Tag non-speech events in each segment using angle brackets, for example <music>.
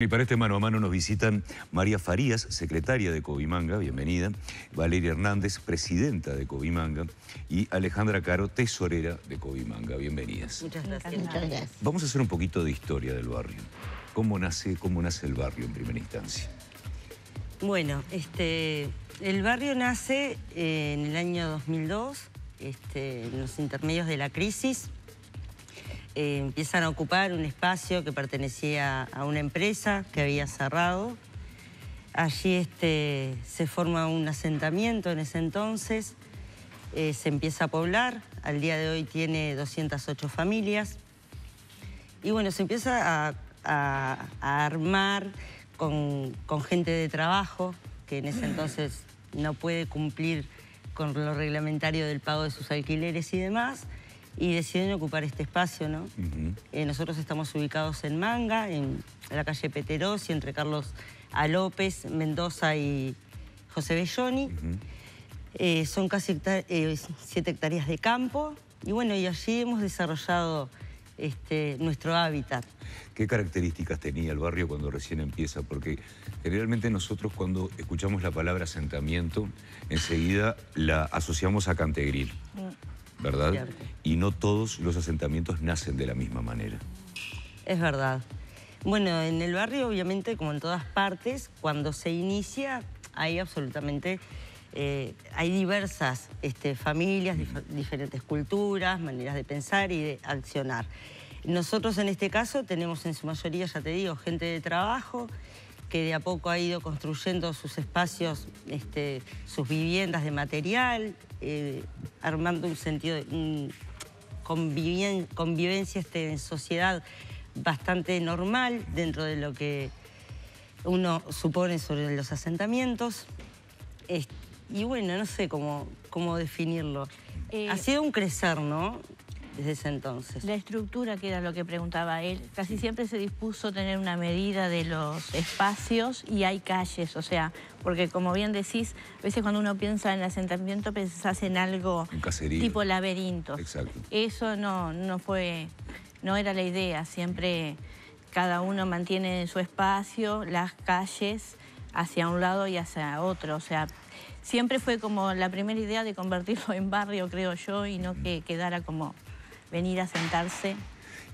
Y para este mano a mano nos visitan María Farías, secretaria de Covimanga, bienvenida, Valeria Hernández, presidenta de Covimanga, y Alejandra Caro, tesorera de Covimanga. Bienvenidas. Muchas gracias. Muchas gracias. Vamos a hacer un poquito de historia del barrio. ¿Cómo nace, cómo nace el barrio en primera instancia? Bueno, este, el barrio nace eh, en el año 2002, este, en los intermedios de la crisis. Eh, empiezan a ocupar un espacio que pertenecía a una empresa que había cerrado. Allí este, se forma un asentamiento en ese entonces, eh, se empieza a poblar, al día de hoy tiene 208 familias. Y bueno, se empieza a, a- a armar con, con gente de trabajo, que en ese entonces no puede cumplir con lo reglamentario del pago de sus alquileres y demás, y deciden ocupar este espacio, ¿no? Eh, nosotros estamos ubicados en Manga, en la calle Peterosi, entre Carlos A. López, Mendoza y José Belloni. Eh, son casi hecta- eh, siete hectáreas de campo y bueno, y allí hemos desarrollado este, nuestro hábitat. ¿Qué características tenía el barrio cuando recién empieza? Porque generalmente nosotros cuando escuchamos la palabra asentamiento, enseguida la asociamos a Cantegril, ¿verdad? Cierto. Y no todos los asentamientos nacen de la misma manera. Es verdad. Bueno, en el barrio, obviamente, como en todas partes, cuando se inicia, hay absolutamente, eh, hay diversas este, familias, dif- diferentes culturas, maneras de pensar y de accionar. Nosotros en este caso tenemos en su mayoría, ya te digo, gente de trabajo que de a poco ha ido construyendo sus espacios, este, sus viviendas de material, eh, armando un sentido, de- convivien- convivencia este, en sociedad bastante normal dentro de lo que uno supone sobre los asentamientos. Y bueno, no sé cómo, cómo definirlo. Eh, ha sido un crecer, ¿no? Desde ese entonces. La estructura, que era lo que preguntaba él, casi siempre se dispuso tener una medida de los espacios y hay calles, o sea, porque como bien decís, a veces cuando uno piensa en asentamiento pensás en algo tipo laberintos. Exacto. Eso no, no fue, no era la idea, siempre cada uno mantiene su espacio, las calles hacia un lado y hacia otro, o sea, siempre fue como la primera idea de convertirlo en barrio, creo yo, y no que quedara como venir a sentarse.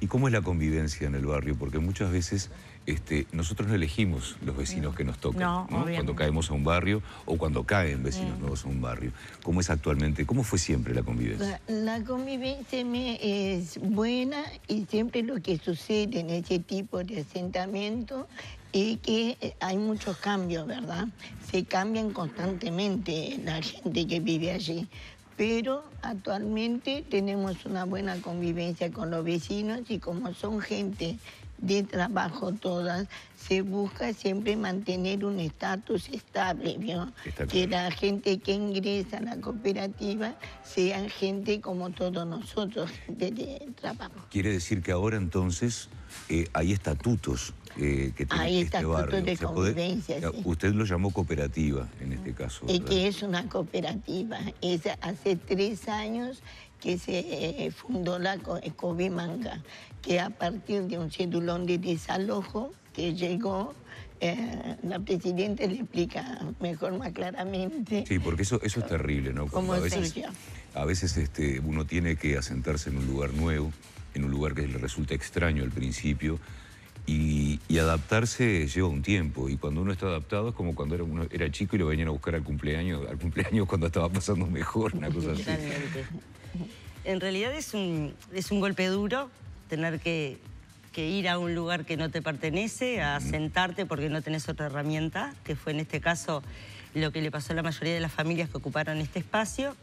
¿Y cómo es la convivencia en el barrio? Porque muchas veces este, nosotros no elegimos los vecinos que nos tocan, No, ¿no? cuando caemos a un barrio o cuando caen vecinos nuevos a un barrio. ¿Cómo es actualmente? ¿Cómo fue siempre la convivencia? La, la convivencia me es buena y siempre lo que sucede en ese tipo de asentamiento es que eh, hay muchos cambios, ¿verdad? Se cambian constantemente la gente que vive allí. Pero actualmente tenemos una buena convivencia con los vecinos y como son gente de trabajo todas, se busca siempre mantener un estatus estable, ¿vio? Está Que claro. la gente que ingresa a la cooperativa sean gente como todos nosotros, gente de trabajo. Quiere decir que ahora entonces eh, hay estatutos eh, que tiene Hay este estatutos barrio. de convivencia, sí. Usted lo llamó cooperativa en este caso. ¿verdad? que es una cooperativa. Es hace tres años que se eh, fundó la Co- Covimanga, que a partir de un cedulón de desalojo que llegó, eh, la presidenta le explica mejor, más claramente. Sí, porque eso, eso es terrible, ¿no? ¿Cómo a veces, surgió? a veces este, uno tiene que asentarse en un lugar nuevo, en un lugar que le resulta extraño al principio, y, y adaptarse lleva un tiempo. Y cuando uno está adaptado es como cuando era, uno era chico y lo venían a buscar al cumpleaños, al cumpleaños cuando estaba pasando mejor, una cosa así. En realidad es un, es un golpe duro tener que, que ir a un lugar que no te pertenece, a sentarte porque no tenés otra herramienta, que fue en este caso lo que le pasó a la mayoría de las familias que ocuparon este espacio.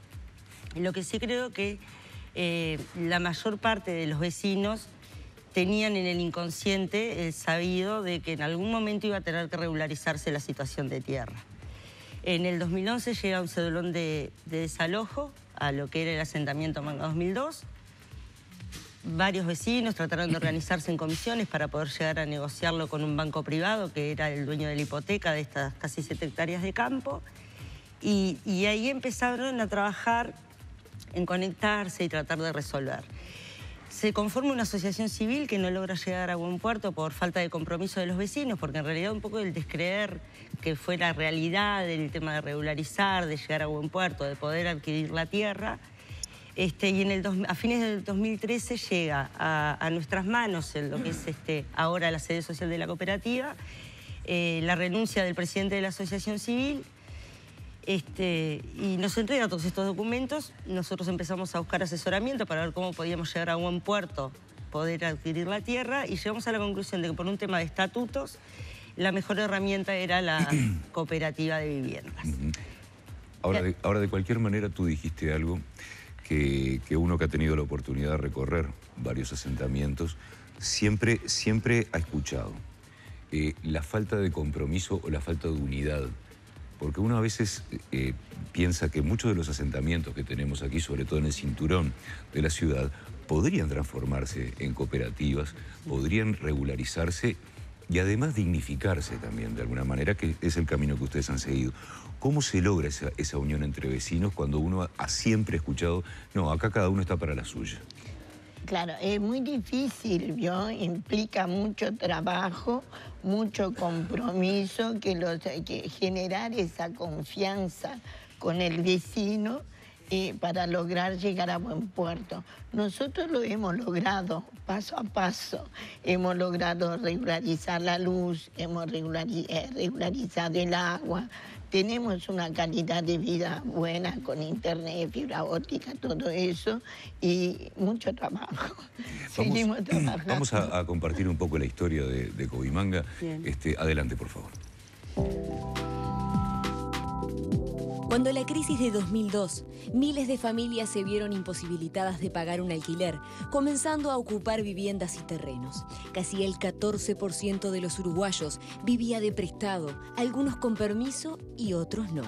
Lo que sí creo que eh, la mayor parte de los vecinos tenían en el inconsciente el sabido de que en algún momento iba a tener que regularizarse la situación de tierra. En el 2011 llega un cedulón de, de desalojo a lo que era el asentamiento Manga 2002. Varios vecinos trataron de organizarse en comisiones para poder llegar a negociarlo con un banco privado que era el dueño de la hipoteca de estas casi 7 hectáreas de campo. Y, y ahí empezaron a trabajar en conectarse y tratar de resolver. Se conforma una asociación civil que no logra llegar a buen puerto por falta de compromiso de los vecinos, porque en realidad un poco el descreer que fue la realidad del tema de regularizar, de llegar a buen puerto, de poder adquirir la tierra, este, y en el a fines del 2013 llega a, nuestras manos en lo que es este, ahora la sede social de la cooperativa, eh, la renuncia del presidente de la asociación civil, este, y nos entrega todos estos documentos. Nosotros empezamos a buscar asesoramiento para ver cómo podíamos llegar a buen puerto, poder adquirir la tierra y llegamos a la conclusión de que por un tema de estatutos, la mejor herramienta era la <clears throat> cooperativa de viviendas. Ahora de, ahora, de cualquier manera, tú dijiste algo que, uno que ha tenido la oportunidad de recorrer varios asentamientos, siempre, siempre ha escuchado eh, la falta de compromiso o la falta de unidad porque uno a veces eh, piensa que muchos de los asentamientos que tenemos aquí, sobre todo en el cinturón de la ciudad, podrían transformarse en cooperativas, podrían regularizarse y además dignificarse también de alguna manera, que es el camino que ustedes han seguido. ¿Cómo se logra esa, esa unión entre vecinos cuando uno ha siempre escuchado, no, acá cada uno está para la suya? Claro, es muy difícil, ¿vio? implica mucho trabajo, mucho compromiso, que, los, que generar esa confianza con el vecino eh, para lograr llegar a buen puerto. Nosotros lo hemos logrado paso a paso. Hemos logrado regularizar la luz, hemos eh, regularizado el agua, tenemos una calidad de vida buena con internet, fibra óptica, todo eso y mucho trabajo. Vamos, Seguimos <clears throat> trabajando. Vamos a, compartir un poco la historia de, de Cobimanga. Este, adelante, por favor. Cuando la crisis de 2002, miles de familias se vieron imposibilitadas de pagar un alquiler, comenzando a ocupar viviendas y terrenos. Casi el 14% de los uruguayos vivía de prestado, algunos con permiso y otros no.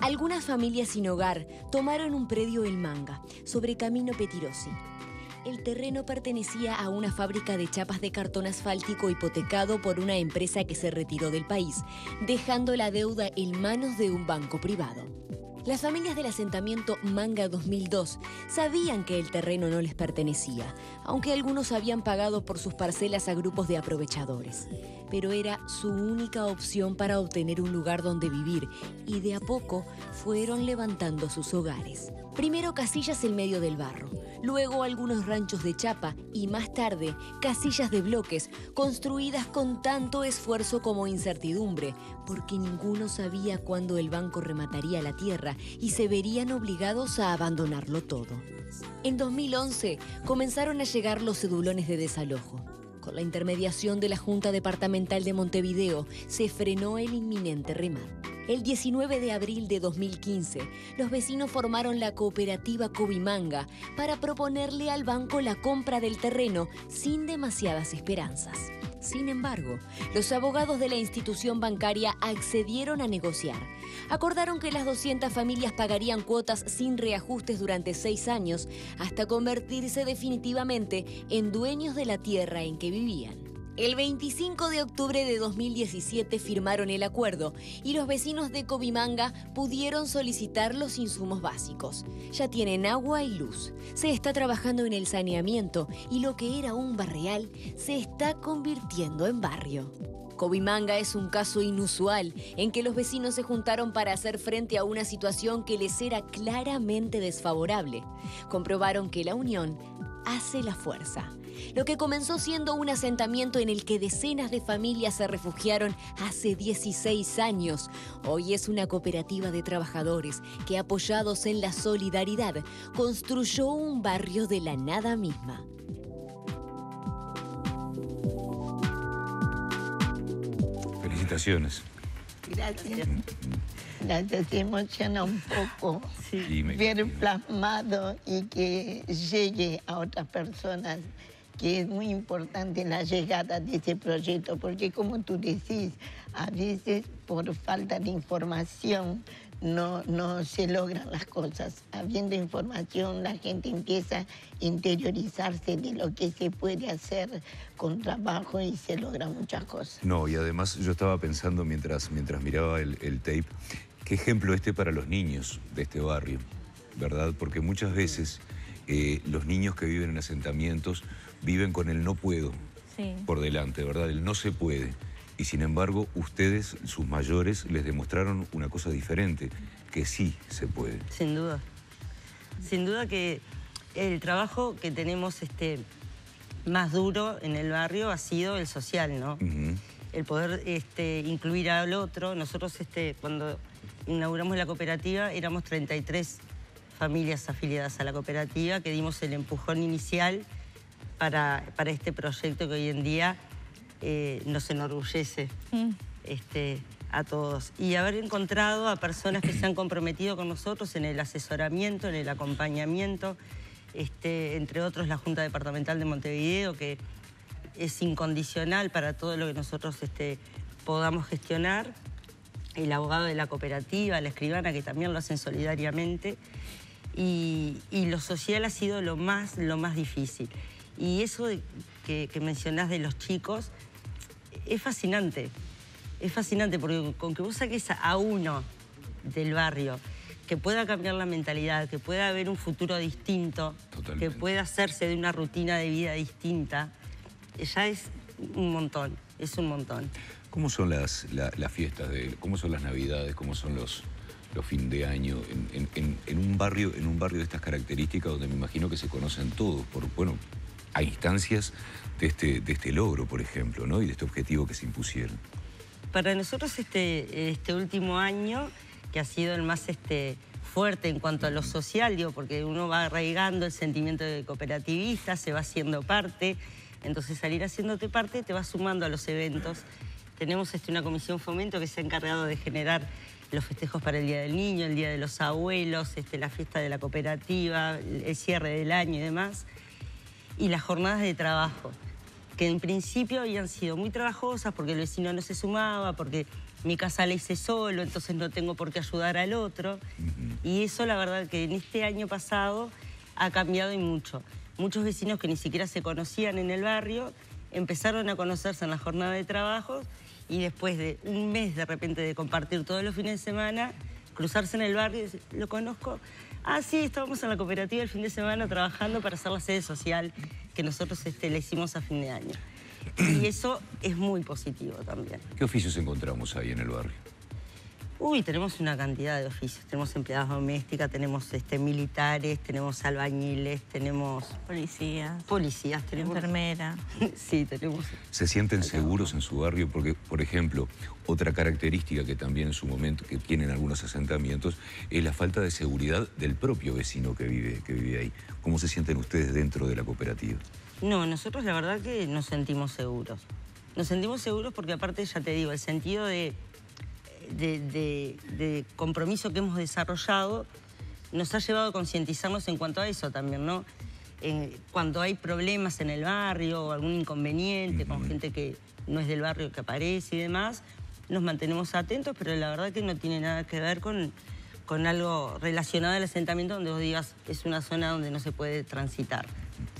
Algunas familias sin hogar tomaron un predio en Manga, sobre Camino Petirosi. El terreno pertenecía a una fábrica de chapas de cartón asfáltico hipotecado por una empresa que se retiró del país, dejando la deuda en manos de un banco privado. Las familias del asentamiento Manga 2002 sabían que el terreno no les pertenecía, aunque algunos habían pagado por sus parcelas a grupos de aprovechadores. Pero era su única opción para obtener un lugar donde vivir y de a poco fueron levantando sus hogares. Primero casillas en medio del barro, luego algunos ranchos de chapa y más tarde casillas de bloques construidas con tanto esfuerzo como incertidumbre, porque ninguno sabía cuándo el banco remataría la tierra y se verían obligados a abandonarlo todo. En 2011 comenzaron a llegar los cedulones de desalojo. Con la intermediación de la Junta Departamental de Montevideo se frenó el inminente remate. El 19 de abril de 2015, los vecinos formaron la cooperativa Cobimanga para proponerle al banco la compra del terreno sin demasiadas esperanzas. Sin embargo, los abogados de la institución bancaria accedieron a negociar. Acordaron que las 200 familias pagarían cuotas sin reajustes durante seis años hasta convertirse definitivamente en dueños de la tierra en que vivían. El 25 de octubre de 2017 firmaron el acuerdo y los vecinos de Cobimanga pudieron solicitar los insumos básicos. Ya tienen agua y luz. Se está trabajando en el saneamiento y lo que era un barrial se está convirtiendo en barrio. Cobimanga es un caso inusual en que los vecinos se juntaron para hacer frente a una situación que les era claramente desfavorable. Comprobaron que la unión hace la fuerza. Lo que comenzó siendo un asentamiento en el que decenas de familias se refugiaron hace 16 años, hoy es una cooperativa de trabajadores que apoyados en la solidaridad construyó un barrio de la nada misma. Felicitaciones. Gracias. Gracias, emociona un poco ver plasmado y que llegue a otras personas que es muy importante la llegada de ese proyecto, porque como tú decís, a veces por falta de información no, no se logran las cosas. Habiendo información, la gente empieza a interiorizarse de lo que se puede hacer con trabajo y se logran muchas cosas. No, y además yo estaba pensando mientras, mientras miraba el, el tape, qué ejemplo este para los niños de este barrio, ¿verdad? Porque muchas veces eh, los niños que viven en asentamientos viven con el no puedo por delante, ¿verdad? El no se puede. Y sin embargo, ustedes, sus mayores, les demostraron una cosa diferente, que sí se puede. Sin duda. Sin duda que el trabajo que tenemos este, más duro en el barrio ha sido el social, ¿no? El poder este, incluir al otro. Nosotros este, cuando inauguramos la cooperativa éramos 33 familias afiliadas a la cooperativa que dimos el empujón inicial para, para este proyecto que hoy en día eh, nos enorgullece mm. este, a todos. Y haber encontrado a personas que se han comprometido con nosotros en el asesoramiento, en el acompañamiento, este, entre otros la Junta Departamental de Montevideo, que es incondicional para todo lo que nosotros este, podamos gestionar, el abogado de la cooperativa, la escribana, que también lo hacen solidariamente, y, lo social ha sido lo más, lo más difícil. Y eso que, que mencionás de los chicos es fascinante, es fascinante porque con que vos saques a uno del barrio, que pueda cambiar la mentalidad, que pueda haber un futuro distinto, que pueda hacerse de una rutina de vida distinta, ya es un montón, es un montón. ¿Cómo son las, las fiestas, de, cómo son las navidades, cómo son los, los fin de año en, un barrio, en un barrio de estas características donde me imagino que se conocen todos, por, bueno, a instancias de este, de este logro, por ejemplo, ¿no? y de este objetivo que se impusieron? Para nosotros este, este último año que ha sido el más este, fuerte en cuanto a lo social, digo, porque uno va arraigando el sentimiento de cooperativista, se va haciendo parte, entonces salir haciéndote parte te va sumando a los eventos. Tenemos este, una comisión fomento que se ha encargado de generar los festejos para el Día del Niño, el Día de los Abuelos, este, la fiesta de la cooperativa, el cierre del año y demás, y las jornadas de trabajo, que en principio habían sido muy trabajosas porque el vecino no se sumaba, porque mi casa la hice solo, entonces no tengo por qué ayudar al otro. Y eso la verdad que en este año pasado ha cambiado y mucho. Muchos vecinos que ni siquiera se conocían en el barrio empezaron a conocerse en la jornada de trabajo y después de un mes de repente de compartir todos los fines de semana, cruzarse en el barrio y decir, ¿lo conozco? Ah, sí, estábamos en la cooperativa el fin de semana trabajando para hacer la sede social que nosotros este, le hicimos a fin de año. Y eso es muy positivo también. ¿Qué oficios encontramos ahí en el barrio? Uy, tenemos una cantidad de oficios. Tenemos empleadas domésticas, tenemos este, militares, tenemos albañiles, tenemos... Policías. Policías, tenemos... Enfermera. <laughs> sí, tenemos... ¿Se sienten seguros en su barrio? Porque, por ejemplo, otra característica que también en su momento, que tienen algunos asentamientos, es la falta de seguridad del propio vecino que vive, que vive ahí. ¿Cómo se sienten ustedes dentro de la cooperativa? No, nosotros la verdad que nos sentimos seguros. Nos sentimos seguros porque aparte, ya te digo, el sentido de, de, compromiso que hemos desarrollado nos ha llevado a concientizarnos en cuanto a eso también, ¿no? cuando hay problemas en el barrio o algún inconveniente con gente que no es del barrio que aparece y demás, nos mantenemos atentos, pero la verdad que no tiene nada que ver con, con algo relacionado al asentamiento donde vos digas es una zona donde no se puede transitar.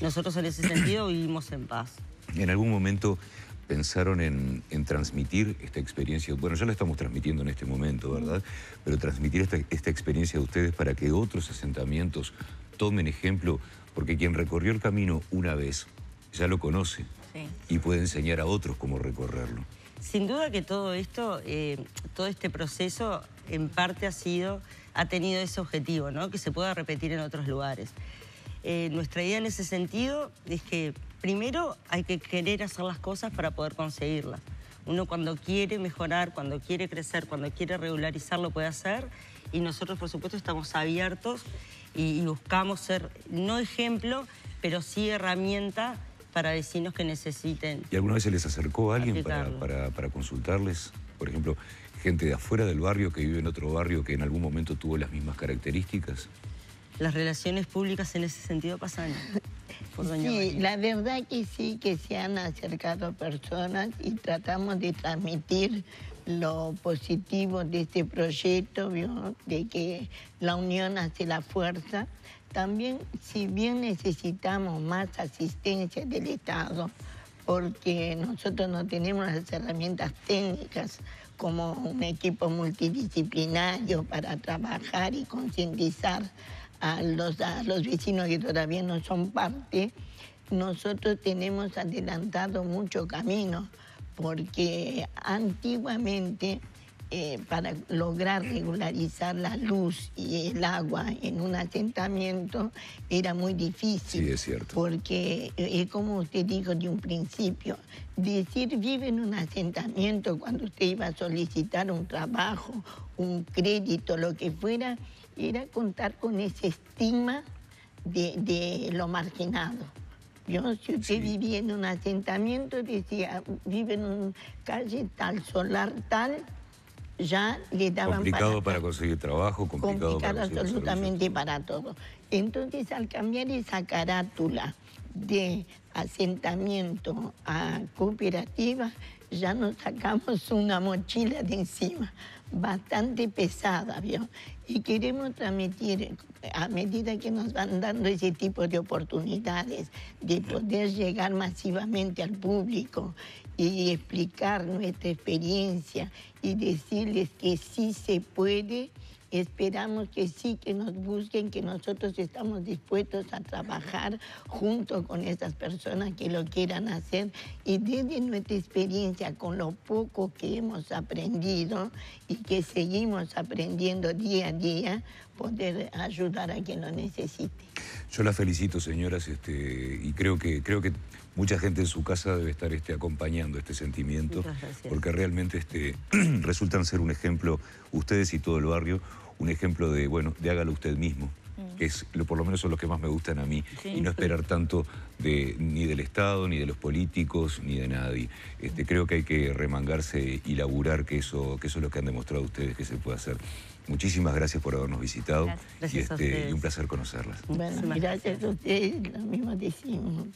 Nosotros en ese sentido vivimos en paz. ¿En algún momento pensaron en, transmitir esta experiencia? Bueno, ya la estamos transmitiendo en este momento, ¿verdad? Pero transmitir esta, esta experiencia de ustedes para que otros asentamientos tomen ejemplo, porque quien recorrió el camino una vez ya lo conoce y puede enseñar a otros cómo recorrerlo. Sin duda que todo esto, eh, todo este proceso en parte ha sido, ha tenido ese objetivo, ¿no? Que se pueda repetir en otros lugares. Eh, nuestra idea en ese sentido es que primero hay que querer hacer las cosas para poder conseguirlas. Uno cuando quiere mejorar, cuando quiere crecer, cuando quiere regularizar lo puede hacer y nosotros por supuesto estamos abiertos y, buscamos ser, no ejemplo, pero sí herramienta para vecinos que necesiten. ¿Y alguna vez se les acercó a alguien para, para consultarles? Por ejemplo, gente de afuera del barrio que vive en otro barrio que en algún momento tuvo las mismas características las relaciones públicas en ese sentido pasan Doña Sí, la verdad que sí, que se han acercado personas y tratamos de transmitir lo positivo de este proyecto, de que la unión hace la fuerza. También, si bien necesitamos más asistencia del Estado, porque nosotros no tenemos las herramientas técnicas como un equipo multidisciplinario para trabajar y concientizar a los, a los vecinos que todavía no son parte, nosotros tenemos adelantado mucho camino, porque antiguamente eh, para lograr regularizar la luz y el agua en un asentamiento era muy difícil. Sí, es cierto. Porque es como usted dijo de un principio, decir vive en un asentamiento cuando usted iba a solicitar un trabajo, un crédito, lo que fuera, era contar con ese estigma de, lo marginado. Yo, si usted vivía en un asentamiento, decía, vive en una calle tal, solar tal, ya le daban complicado para, conseguir trabajo, complicado, complicado absolutamente para todo. Entonces, al cambiar esa carátula de asentamiento a cooperativa, ya nos sacamos una mochila de encima, bastante pesada, ¿vio? Y queremos transmitir, a medida que nos van dando ese tipo de oportunidades, de poder llegar masivamente al público y explicar nuestra experiencia y decirles que sí se puede, Esperamos que sí, que nos busquen, que nosotros estamos dispuestos a trabajar junto con esas personas que lo quieran hacer y desde nuestra experiencia, con lo poco que hemos aprendido y que seguimos aprendiendo día a día, poder ayudar a quien lo necesite. Yo la felicito, señoras, este, y creo que, creo que mucha gente en su casa debe estar este, acompañando este sentimiento, porque realmente este, <clears throat> resultan ser un ejemplo, ustedes y todo el barrio, un ejemplo de, bueno, de hágalo usted mismo. Que mm. es, por lo menos son los que más me gustan a mí. y no esperar tanto de, ni del Estado, ni de los políticos, ni de nadie. Este, creo que hay que remangarse y laburar, que eso, que eso es lo que han demostrado ustedes que se puede hacer. Muchísimas gracias por habernos visitado y, este, y un placer conocerlas. Bueno, gracias a ustedes, lo mismo decimos.